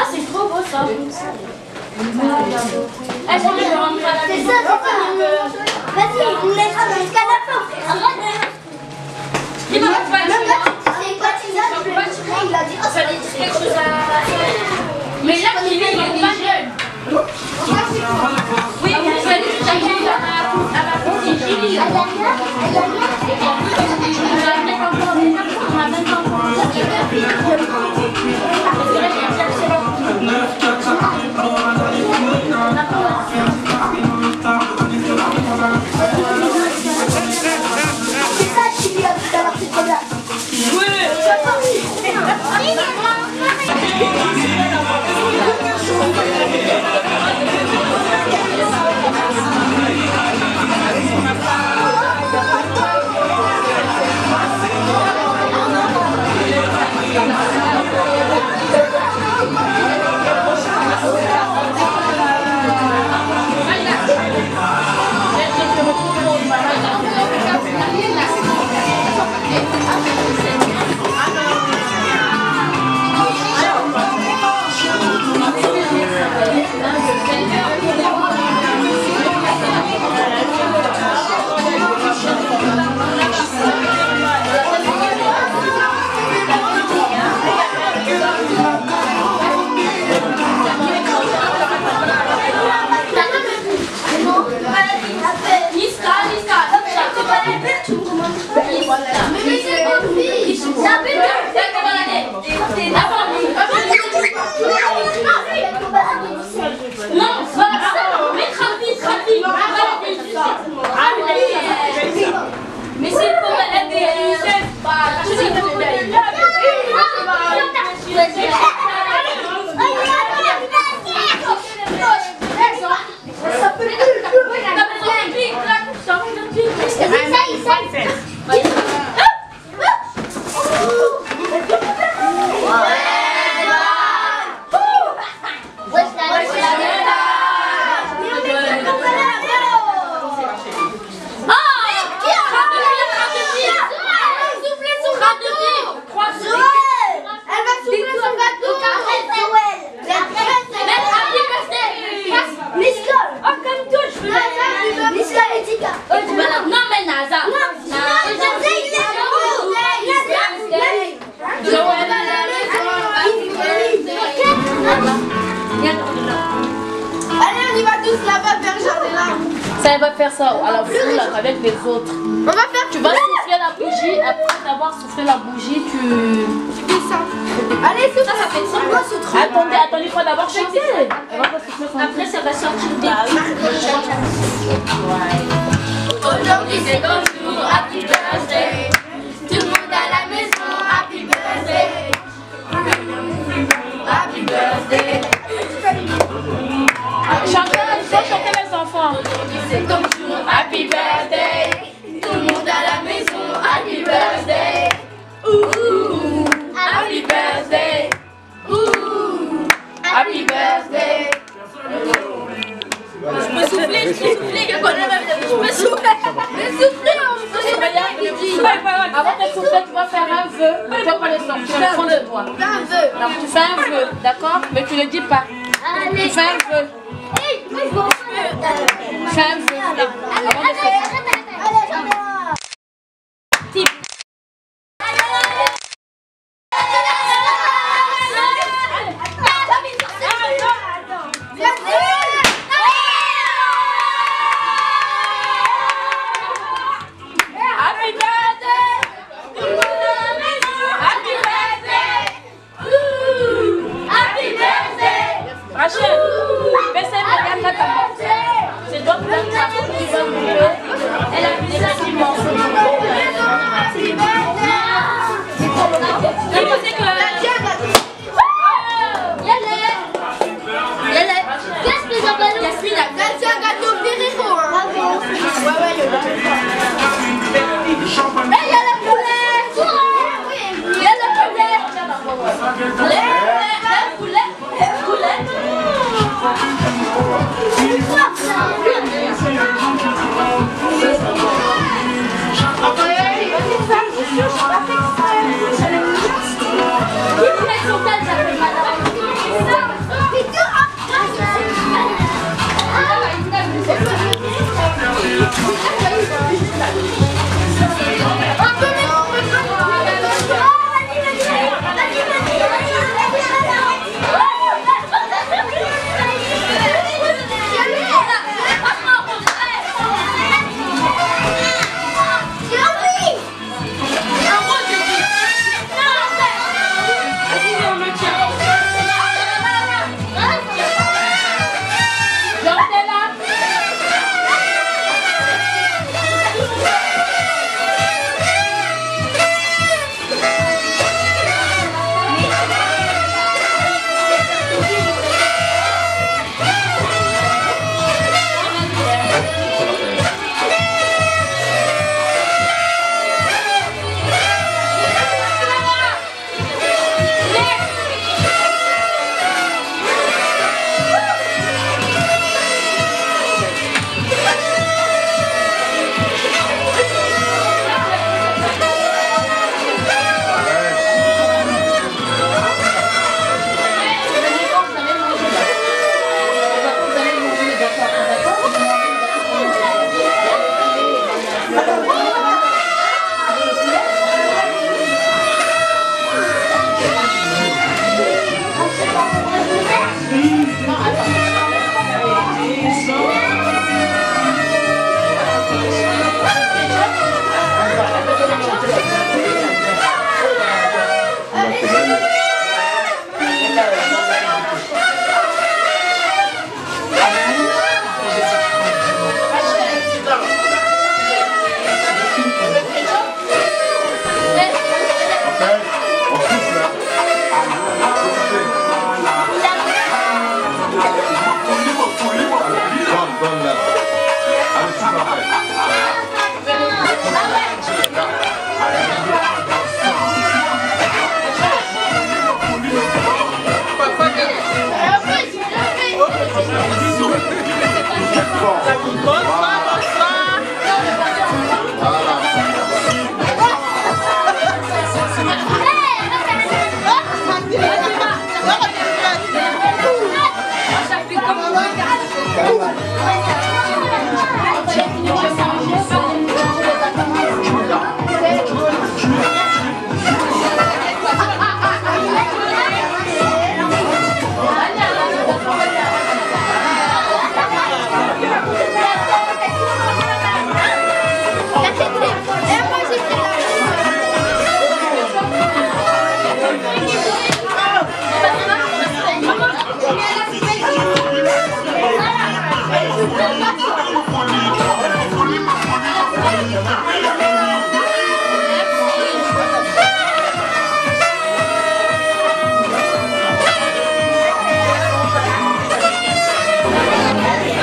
Ah, c'est trop beau ça. Ça, c'est ça. Vas-y, on laisse jusqu'à la fin. Arrête. Il m'a pas dit. c'est quoi tu l'as il a dit, oh, Fallait dire quelque chose à. Mais là, il est pas jeune. Oui, il fallait j'aille à ma petite fille. Elle a rien, elle a rien. C'est elle va faire ça à la foule avec les autres. On va faire Tu vas souffler la bougie, après avoir soufflé la bougie, tu... ça. Allez, souffle. Ça, ça fait c'est quoi ce truc Attendez, attendez, il faut d'abord chanter. Après, ça va sortir des Aujourd'hui, c'est ton jour. Happy birthday. Tout le monde à la maison. Happy birthday. Happy birthday. Chantez, il Aujourd'hui, c'est ton jour. Happy birthday. Tout le monde à la maison. Happy birthday. Ouh. Happy birthday. Ouh. Happy birthday. Je peux souffler, je peux souffler. Je peux souffler. Je peux souffler. C'est pas grave. Avant de souffler, tu vas faire un vœu. Tu vas pas le sortir de toi. Un vœu. Tu fais un vœu, d'accord? Mais tu ne le dis pas. Tu fais un vœu. Tu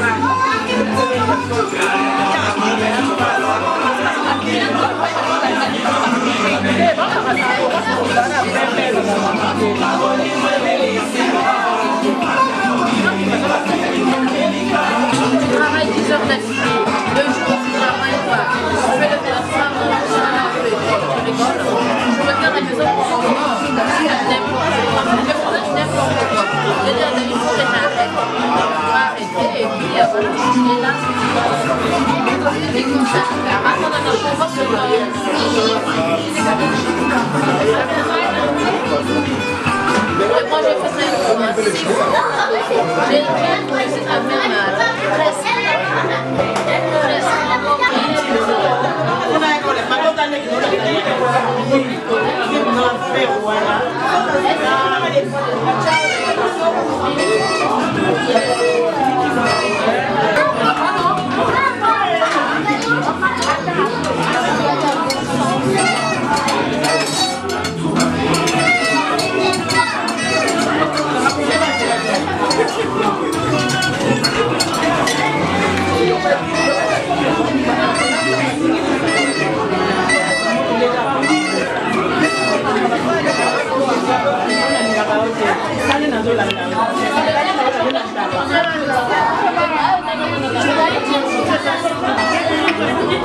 Je C'est comme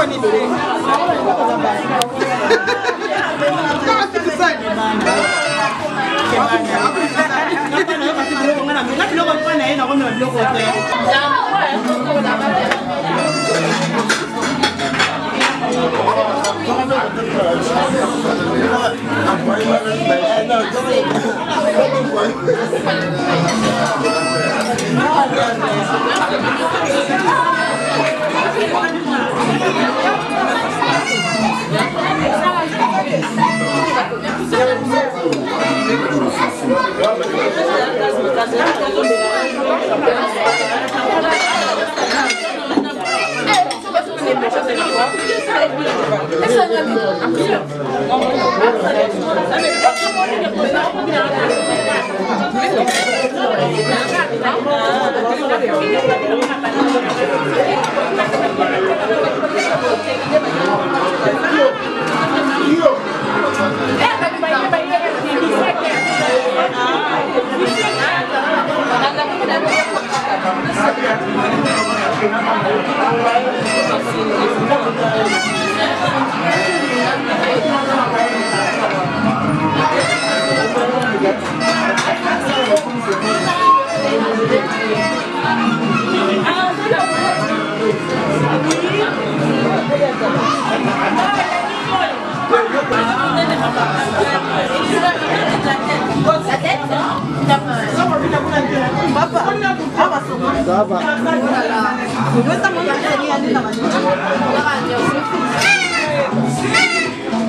koni bele. Nga biloko mpona ye nakomela biloko te fais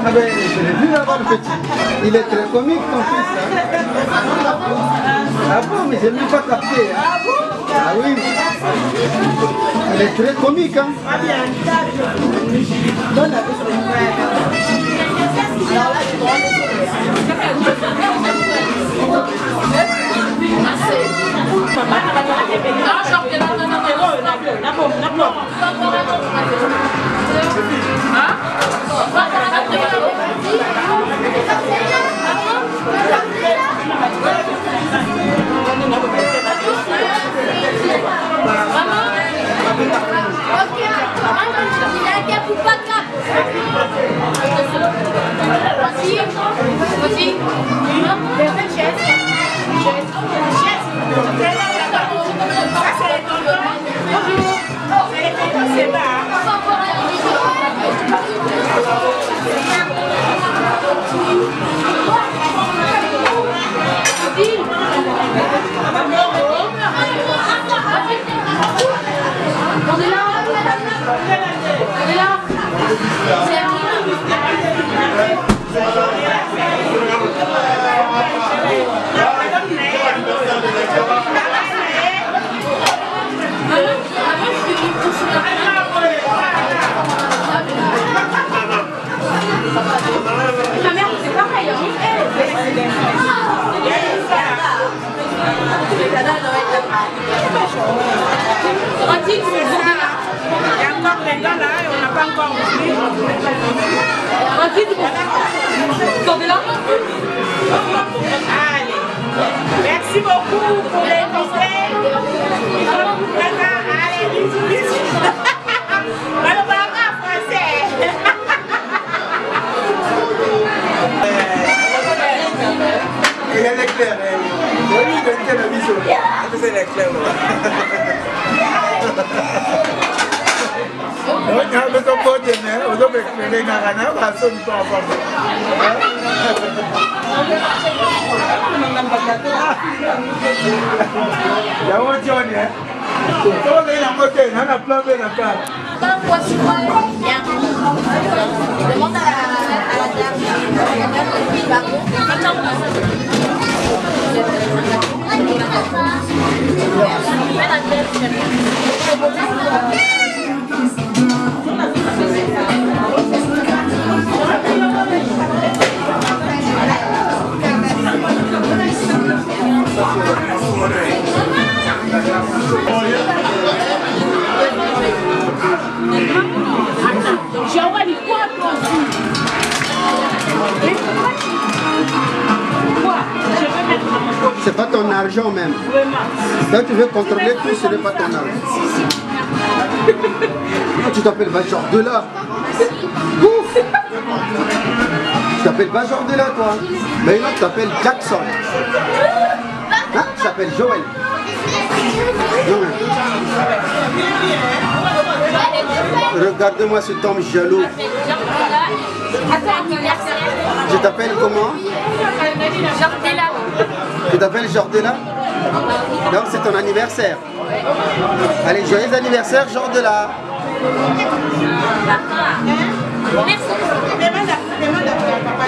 Ah ben, je l'ai vu là-bas, le petit. Il est très comique, ton fils. hein. Ah bon, mais j'ai même pas capté. hein. Ah oui. Il est très comique, hein. Non, genre, que Allez. Merci beaucoup pour l'invité. rien n'est clair. Rien n'est ah, clair. Rien n'est clair. nyambe tobode ne ozobekengaka nayo kasoni to apamba yango tione tozai nango te nana plan be na par demande à la dame, à la dame, veux contrôler tout, ce n'est pas ton. Non, tu t'appelles Bajor de là. Ouf Tu t'appelles Bajor de là, toi. Mais non, tu t'appelles Jackson. Tu t'appelles Joël. Joël. Regarde-moi cet homme jaloux. Tu t'appelles comment? Tu t'appelles Jordela? Donc c'est ton anniversaire. Allez, joyeux anniversaire papa. Demande à papa.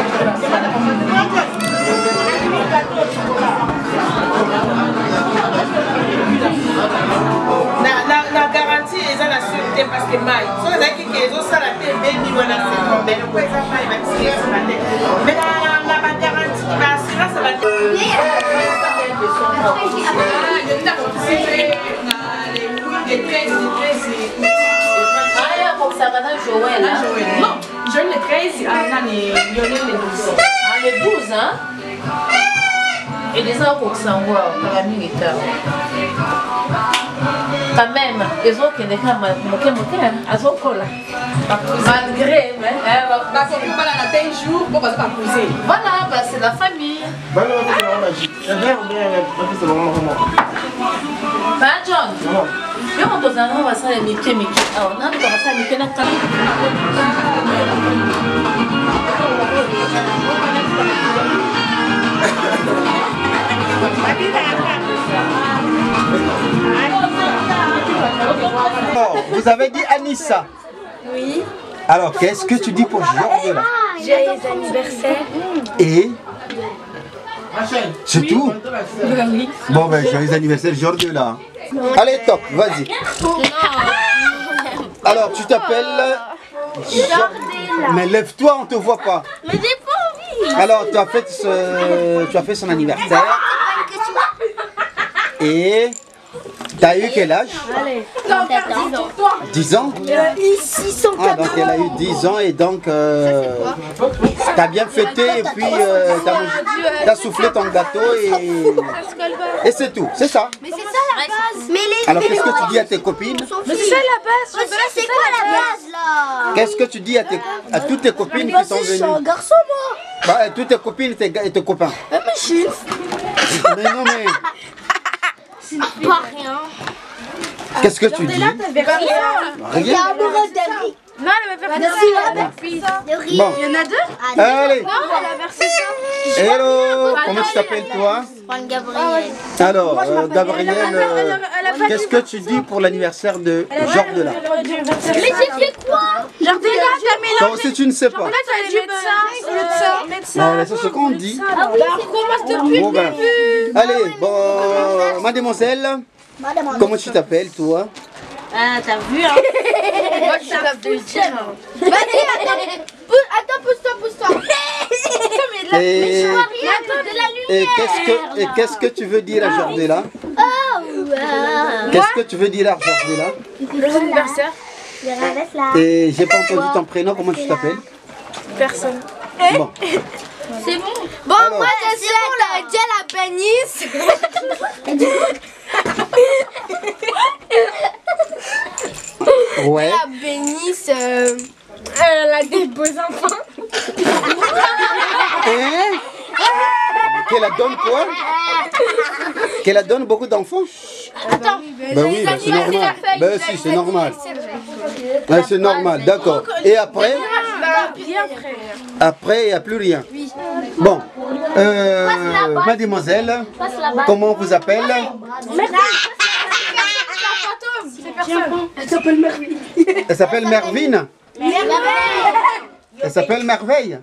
Na, garantie eza na sur te parce que mai soki ezalaki ke ezosala te ebeni wana secondaire po eza mai bakisi esima te mais na, bagarantie baassurance bate Aya kokosaka na Joël. hein? Non, je le 13 aza ni Lionel le 12. Ah, le 12, hein? Eleza kokokisa yango awa kaka mingi ta quand même ezokende kaka moke moke azokola malgré mais, hein, ba- bakokobala na 20 jours mpo baza bakuse voilà bah, c'est la famille Bana watu wa maji. Ndio ndio ofisi wa mama. ba john yo moto ozalanga basala mike mike awa naluka basala mike na kala Alors, vous avez dit Anissa. Oui. Alors, qu'est-ce que tu dis pour Jordela Joyeux anniversaire. Et C'est tout Bon, ben, joyeux anniversaire Jordela. Allez, top, vas-y. Alors, tu t'appelles Mais lève-toi, on te voit pas. Mais j'ai pas envie. Alors, tu as fait, ce- tu as fait son anniversaire et tu as eu quel âge 10 ans Ici, sont Ah, donc elle a eu 10 ans et donc euh, tu as bien fêté et puis euh, tu as, soufflé ton gâteau et, et c'est tout, c'est ça. Mais c'est ça la base. Mais les Alors qu'est-ce que tu dis à tes copines Mais c'est ça la base. c'est quoi la base là Qu'est-ce que tu dis à, tes, à toutes tes copines qui sont Je suis un venues garçon moi. bah, Toutes tes copines et tes, ga- et tes copains. Mais je suis Mais non mais pas rien. qu'est-ce que tu dis Il est Rien amoureux d'Henri. Non, elle va faire De Bon, Il y en a deux allez, Non, elle a versé ça. hello, comment tu t'appelles toi Juan Gabriel. Alors, euh, Gabriel, euh, qu'est-ce que tu dis pour l'anniversaire de Jordela Mais j'ai fait quoi là, t'as mélangé. Aussi tu ne sais pas. Là, t'as du médecin. Médecin. Médecin. Non, c'est ce qu'on dit. Alors, commence depuis Bon le ben, début. allez, bon, mademoiselle, Madame. comment tu t'appelles toi Ah, t'as vu hein Moi, je de dire. Vas-y, attends. Attends, pousse-toi, pousse-toi. Et, Rien, de la et lumière. qu'est-ce que et qu'est-ce que tu veux dire à Jordela Oh, wow. Qu'est-ce que tu veux dire à Jordela Le anniversaire. Et j'ai pas entendu ton prénom, comment tu t'appelles Personne. Bon, C'est bon. Bon, Alors. moi, je sais que Dieu la bénisse. Ouais. La bénisse. euh, Elle a des beaux enfants. Hein? Qu'elle a donne quoi? Qu'elle a donne beaucoup d'enfants? Attends. Ben oui, ben c'est normal. Ben si, c'est normal. Ben, c'est normal, d'accord. Et après? Bien après. Après, il n'y a plus rien. Bon, euh, mademoiselle, comment on vous appelle C'est personne. Elle s'appelle Mervine Elle s'appelle Merveille.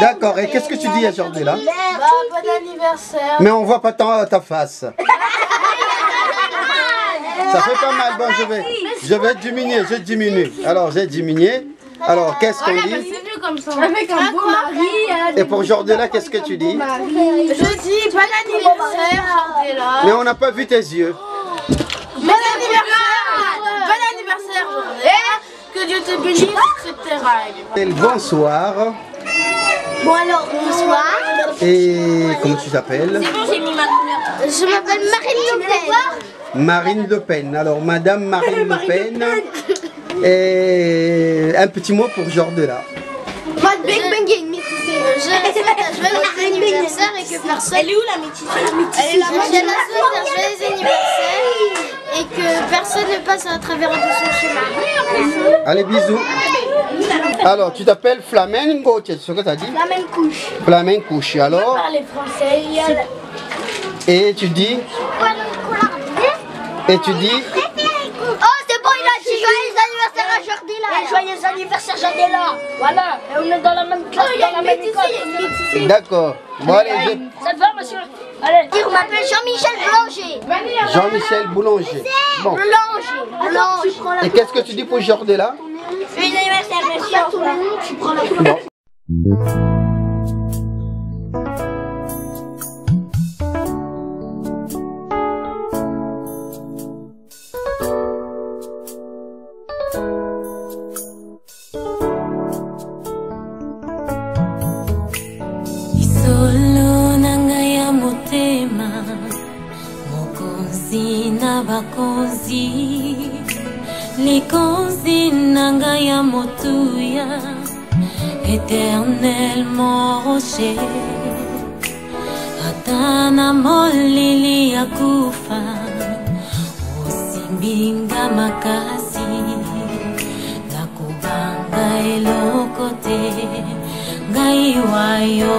D'accord, et qu'est-ce que tu dis aujourd'hui là Bah, bon anniversaire. Mais on voit pas tant ta face. Ça fait pas mal, bon je vais, je vais diminuer, je diminue. Alors j'ai diminué. Alors qu'est-ce qu'on dit comme ça. Avec un beau mari. Et pour là, qu'est-ce que tu dis Je dis bon anniversaire, Jordela. Mais on n'a pas vu tes yeux. Bon anniversaire. Bon anniversaire, Jordela. Que Dieu te bénisse, etc. Et le bonsoir. Bon alors, bonsoir. Et comment tu t'appelles j'ai mis ma couleur. Je m'appelle Marine Le Pen. Marine Le Pen. Alors Madame Marine Le Pen. Et un petit mot pour Jordela. Moi, Big Bang est une métissée. Je souhaite un joyeux anniversaire et que personne. Elle est où la métissée? Elle est là-bas. Je la souhaite un joyeux anniversaire et que personne ne passe à travers de son chemin. Allez, bisous. Alors, tu t'appelles Flamengo, c'est ce que tu as dit? La même couche. Flamencouche. Alors, Parler français. Il y a la... et tu dis, et tu dis, Oh, c'est bon, il a dit joyeux anniversaire à Joyeux anniversaire Jordi là. Voilà. Et on est dans la même classe, dans la même école. d'accord. Bon, allez, je- Ça te va, monsieur Allez. On m'appelle Jean-Michel Blanger. Jean-Michel Boulanger. Bon. Blanger. Blanger. Et qu'est-ce que tu dis pour Jordela Joyeux anniversaire, monsieur. Tu prends la Bon. Bakonzi likonzi nanga ya motuya éternellement rocher. Ata na molili ya kufa osimbinga makasi. Nakobanga eloko te ngai wayo